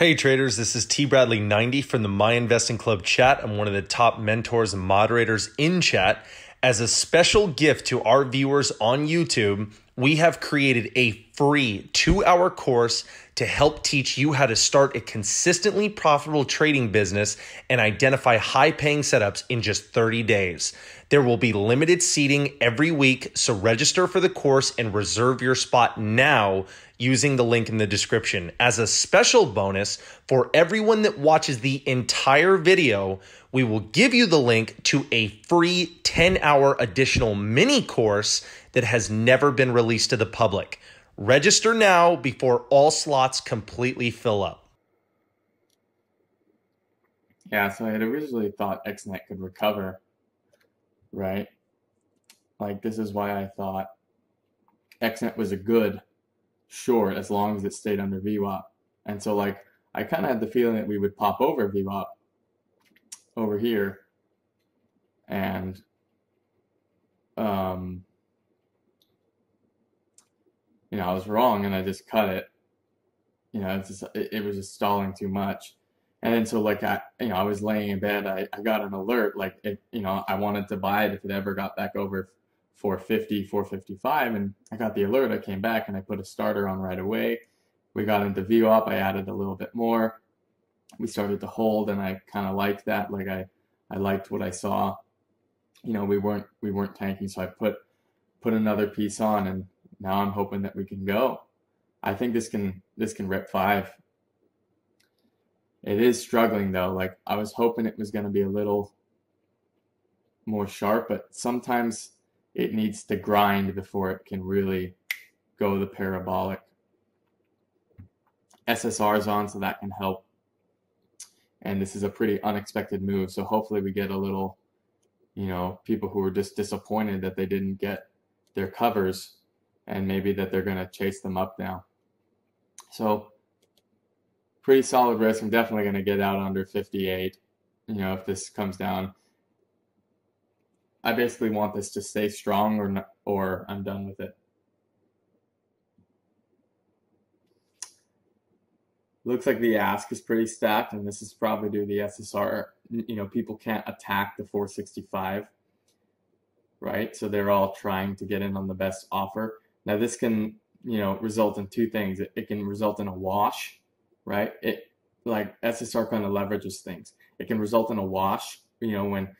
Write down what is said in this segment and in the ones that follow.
Hey traders, this is T Bradley 90 from the My Investing Club chat. I'm one of the top mentors and moderators in chat. As a special gift to our viewers on YouTube, we have created a free two hour course to help teach you how to start a consistently profitable trading business and identify high paying setups in just 30 days. There will be limited seating every week, so register for the course and reserve your spot now using the link in the description. As a special bonus for everyone that watches the entire video, we will give you the link to a free 10 hour additional mini course that has never been released to the public. Register now before all slots completely fill up. Yeah, so I had originally thought XNet could recover, right? Like, this is why I thought XNet was a good short as long as it stayed under VWAP. And so like I kind of had the feeling that we would pop over VWAP over here. And um you know I was wrong and I just cut it. You know just, it, it, was just stalling too much. And then so like I you know I was laying in bed. I, I got an alert like it, you know I wanted to buy it if it ever got back over 450, 455, and I got the alert. I came back and I put a starter on right away. We got into VWAP. I added a little bit more. We started to hold, and I kind of liked that. Like I, I liked what I saw. You know, we weren't we weren't tanking, so I put put another piece on, and now I'm hoping that we can go. I think this can this can rip five. It is struggling though. Like I was hoping it was going to be a little more sharp, but sometimes it needs to grind before it can really go the parabolic. SSR is on, so that can help. And this is a pretty unexpected move, so hopefully we get a little, you know, people who are just disappointed that they didn't get their covers and maybe that they're going to chase them up now. So pretty solid risk. I'm definitely going to get out under 58, you know, if this comes down. I basically want this to stay strong or not, or I'm done with it. Looks like the ask is pretty stacked, and this is probably due to the SSR. You know, people can't attack the 465, right? So they're all trying to get in on the best offer. Now, this can, you know, result in two things. It, it can result in a wash, right? It like SSR kind of leverages things. It can result in a wash, you know, when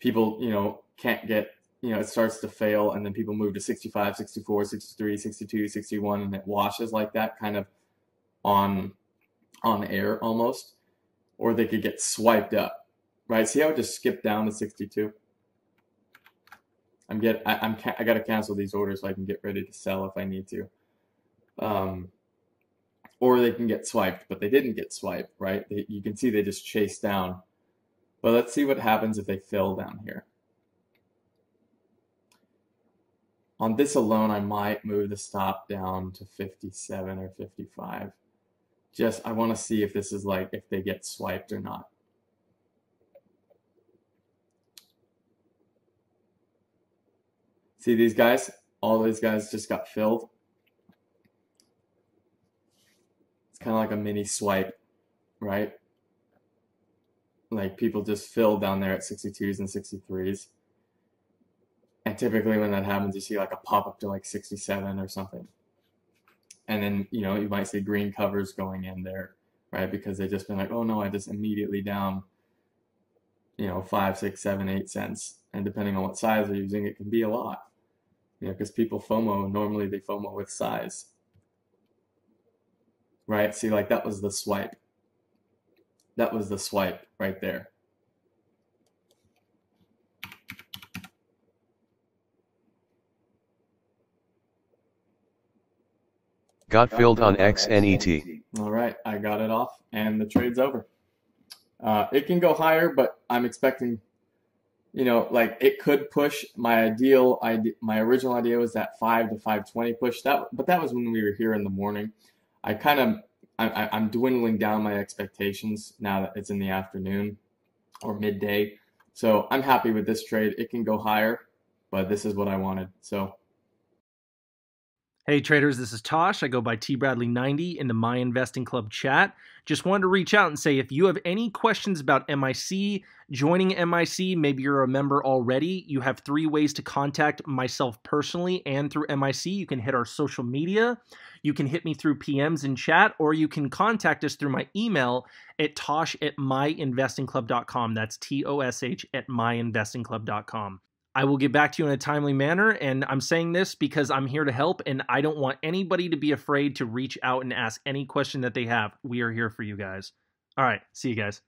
people, you know, can't get, you know, it starts to fail and then people move to 65, 64, 63, 62, 61 and it washes like that kind of on on air almost or they could get swiped up. Right? See how it just skipped down to 62? I'm get I, I'm I got to cancel these orders so I can get ready to sell if I need to. Um or they can get swiped, but they didn't get swiped, right? They, you can see they just chased down. But let's see what happens if they fill down here. On this alone, I might move the stop down to 57 or 55. Just, I want to see if this is like, if they get swiped or not. See these guys? All these guys just got filled. It's kind of like a mini swipe, right? Like people just fill down there at 62s and 63s. Typically when that happens, you see like a pop up to like 67 or something. And then, you know, you might see green covers going in there, right? Because they've just been like, oh no, I just immediately down, you know, five, six, seven, eight cents. And depending on what size they're using, it can be a lot. You know, because people FOMO, normally they FOMO with size. Right? See, like that was the swipe. That was the swipe right there. Got filled on XNET. All right, I got it off, and the trade's over. Uh, it can go higher, but I'm expecting, you know, like it could push. My ideal, idea, my original idea was that five to five twenty push. That, but that was when we were here in the morning. I kind of, I, I'm dwindling down my expectations now that it's in the afternoon or midday. So I'm happy with this trade. It can go higher, but this is what I wanted. So Hey traders, this is Tosh. I go by T Bradley 90 in the My Investing Club chat. Just wanted to reach out and say if you have any questions about MIC, joining MIC, maybe you're a member already, you have three ways to contact myself personally and through MIC. You can hit our social media, you can hit me through PMs in chat, or you can contact us through my email at tosh at myinvestingclub.com. That's T O S H at myinvestingclub.com. I will get back to you in a timely manner. And I'm saying this because I'm here to help and I don't want anybody to be afraid to reach out and ask any question that they have. We are here for you guys. All right. See you guys.